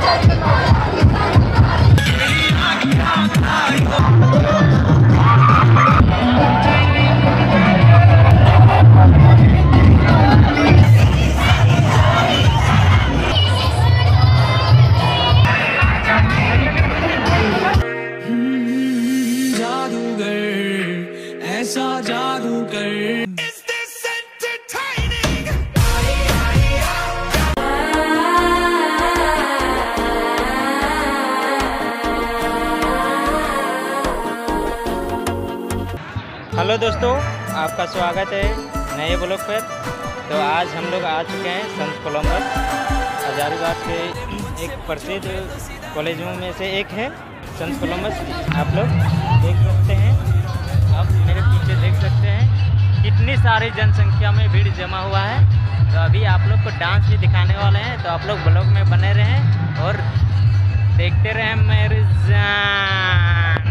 Take दोस्तों, आपका स्वागत है नए ब्लॉग पर। तो आज हम लोग आ चुके हैं संत कोलम्बस हजारीबाग के एक प्रसिद्ध कॉलेजों में से एक है संत कोलम्बस आप लोग देख सकते हैं। आप मेरे पीछे देख सकते हैं। कितनी सारी जनसंख्या में भीड़ जमा हुआ है। तो अभी आप लोग को डांस भी दिखाने वाले हैं। तो आप लोग ब्लॉग में बने रहें और देखते रहें मेरे जान।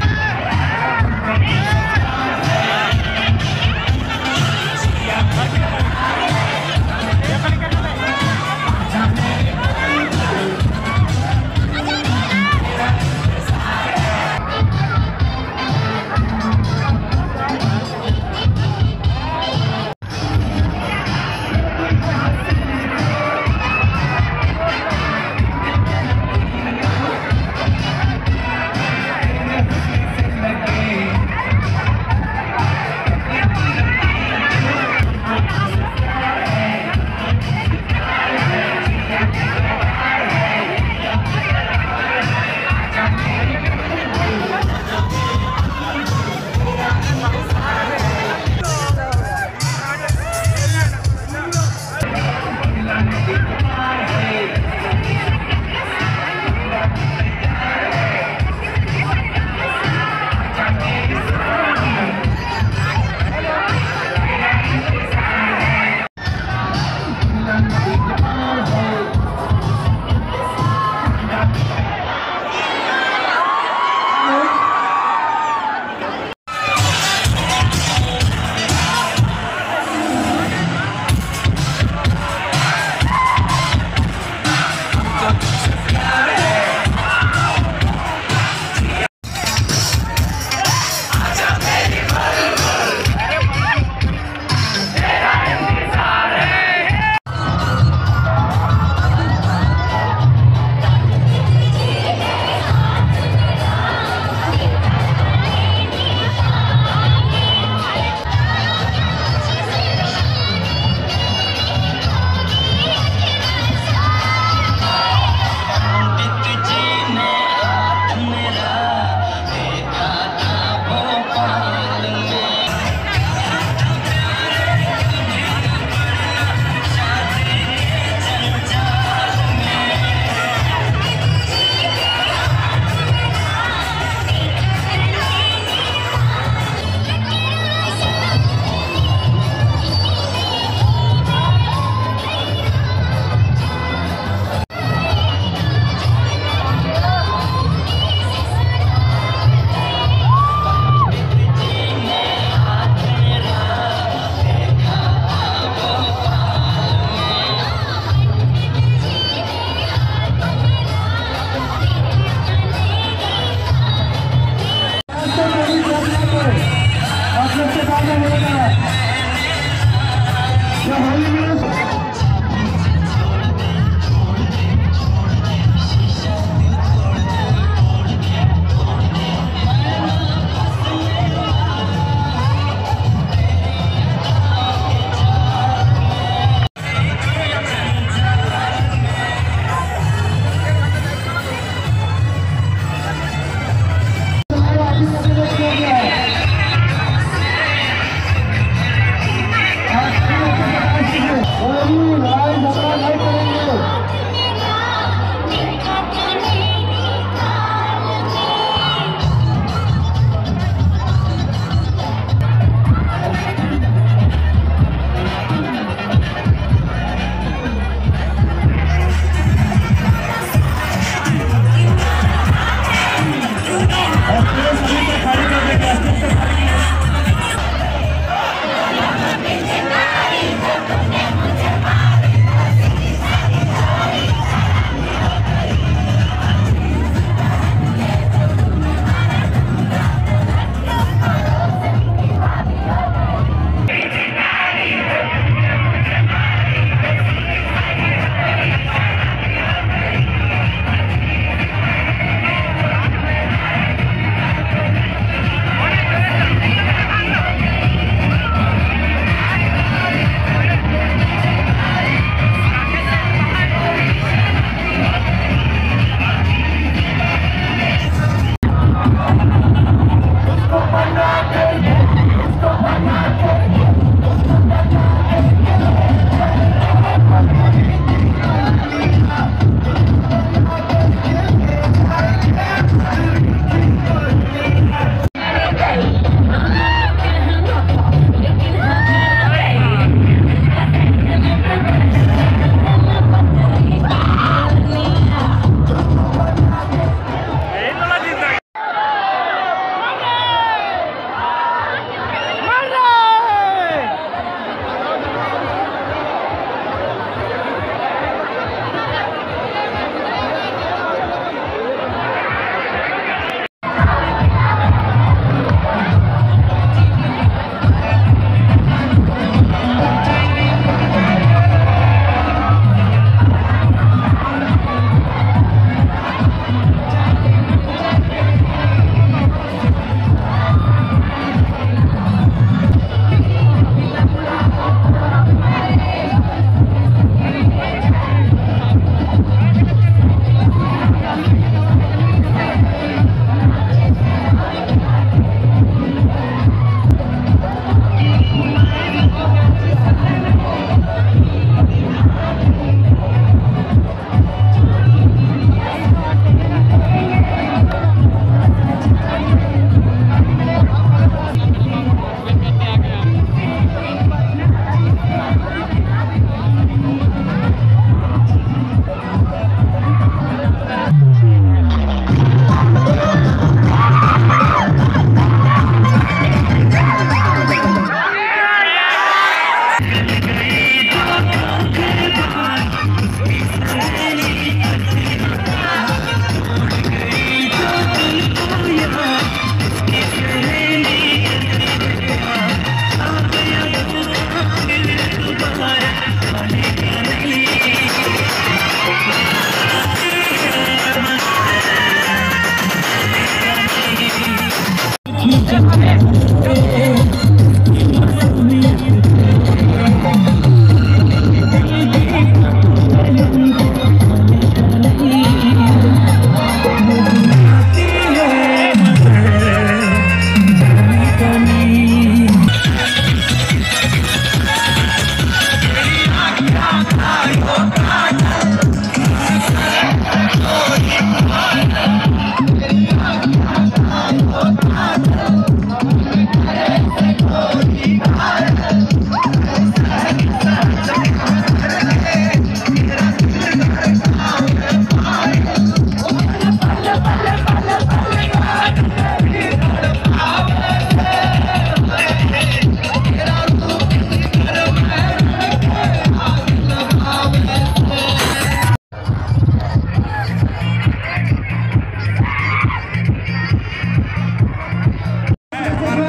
Brasil.